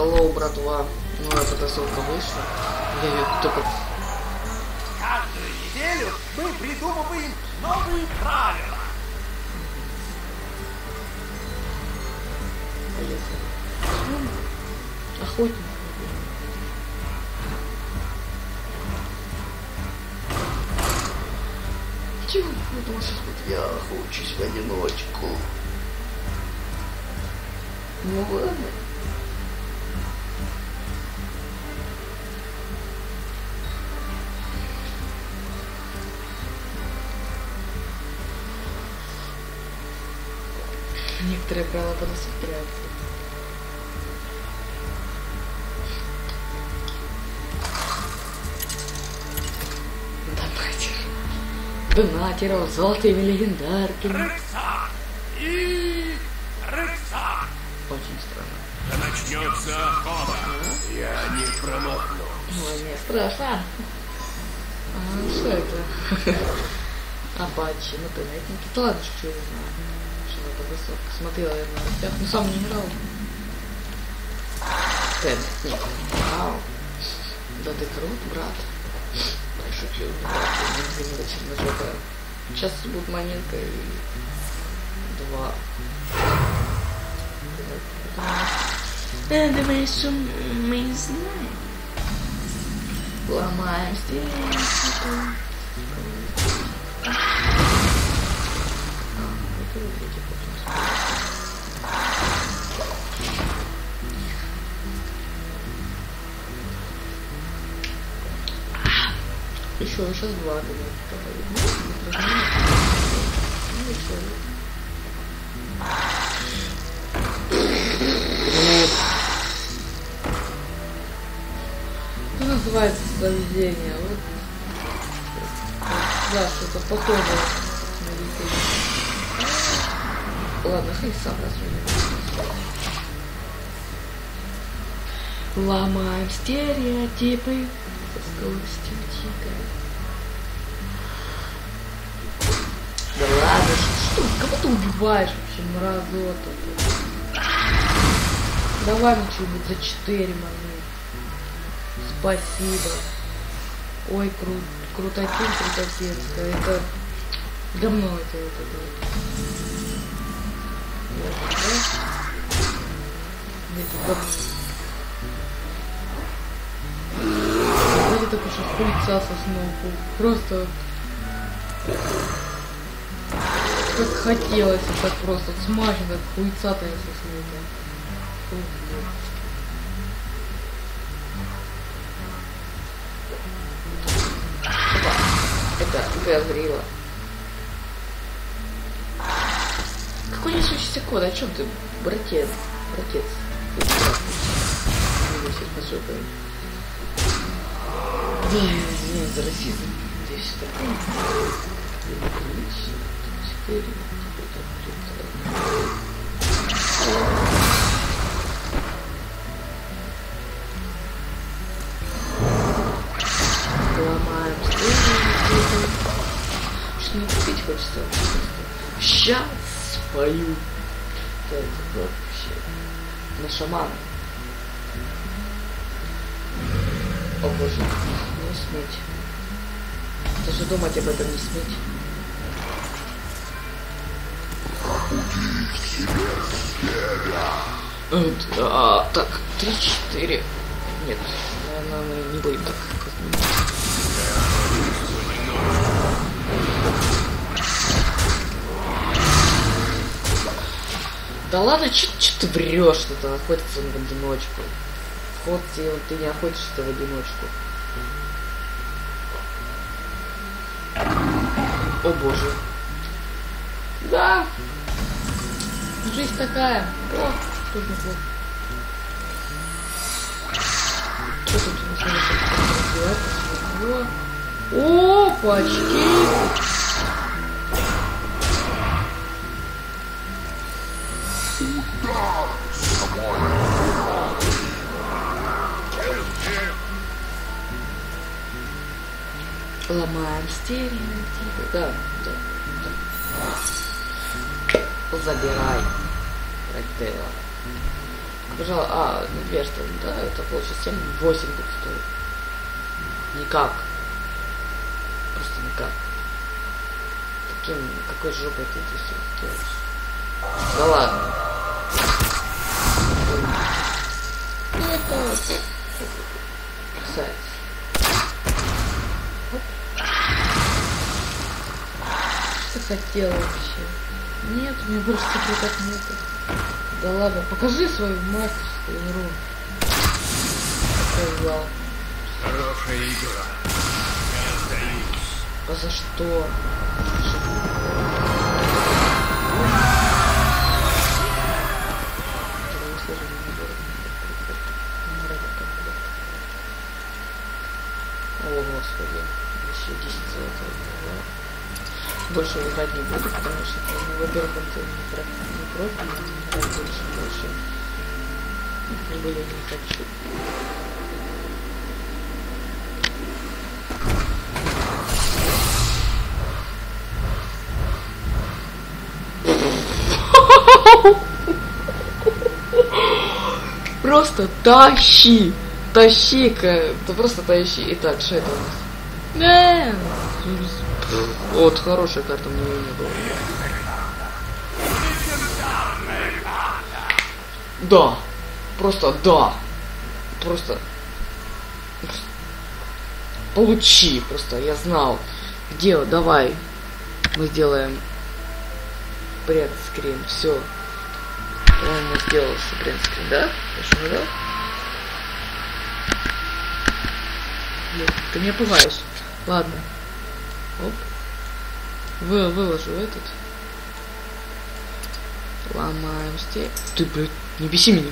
Hello, братва. Новая потасовка вышла. Я ее только... Каждую неделю мы придумываем новые правила. Поехали. Охотник. Чего? Я сейчас будет я охочусь в одиночку. Ну ладно. Некоторые правила подосыпляются. Донатер. Донатеров золотыми легендарками. И. Очень странно. Да начнется охота. Я не промахну. Ой, мне страшно. А, что это? Апачи, ну понятненько. Да ладно, что я знаю. Что это высотка. Смотрела я на новостях, но сам не играл. Нет, не играл. Да ты крут, брат. Я шучу, брат, не. Сейчас будет монетка и два. Да, думаешь, что мы не знаем? Ломаем стенку. Еще, сейчас два думаю. Ну. Что называется заведение? Вот. Да, что-то похоже Ладно, хай сам разве Ломаем стереотипы со скоростью тигра. Да ладно, что, что кого ты убиваешь вообще, мразота? Давай мне что-нибудь за 4 монет. Спасибо. Ой, кру крутотень, крутотецкая. Это давно это это? Это Знаете, такой сейчас хуйца соснул. Просто как хотелось, вот так просто смачно, как хуйца-то я. Опа, Это Гаврила. Какой несущийся код? О чем ты, братец? Братец. Да, извини за расизм. Здесь такое. 4, 5, 3, 3, 3. Спою. Это вообще. На шамана. О боже, не сметь. Даже думать об этом не сметь. Э, Да, так, три-четыре. Нет, наверное, мы не будем так. Да ладно, что ты врешь, что ты охотится в одиночку? Вход тебе, ты не охотишься в одиночку. О боже. Да. Жизнь такая. О, тут неплохо. Что тут у нас надо почти. Ломаем стереотипы. Да, да, да. Забирай. Ротела. Пожалуйста, а, ну, две что да, это получится 7, 8 будет стоить. Никак. Просто никак. Таким, какой жопой ты это все делаешь? Да ладно. Это красавец. Что ты хотел вообще? Нет, у меня больше так нету. Да ладно, покажи свою мастерскую игру. Сказал. Хорошая игра. Я сдаюсь. А за что? О, что, ну, во-первых, это не про не больше, больше. Более не хочу. Просто тащи! Тащи-ка! Да просто тащи. Итак, что это у нас? Не. Вот, хорошая карта, мне не было. Да. Просто да. Просто... Получи. Просто я знал. Где? Давай. Мы сделаем предскрин. Все. Он сделал предскрин, да? Хорошо, да? Ты меня пугаешь. Ладно. Оп. Вы, выложу этот. Ломаем степь. Ты, блядь, не беси меня.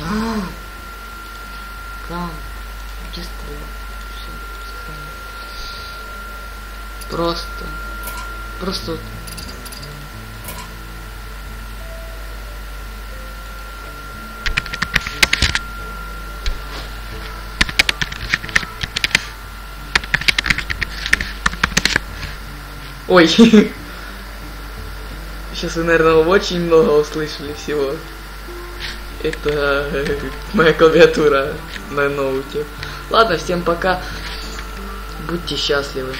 А. Просто. Просто. Ой. Сейчас вы, наверное, очень много услышали всего. Это моя клавиатура на ноуте. Ладно, всем пока. Будьте счастливы.